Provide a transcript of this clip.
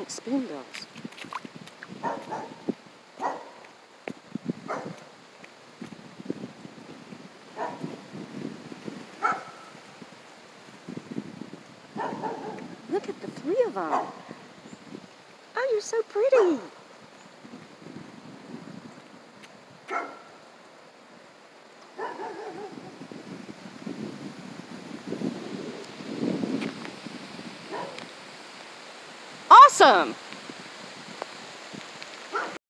pink spoonbills. Look at the three of them. Oh, you're so pretty. awesome.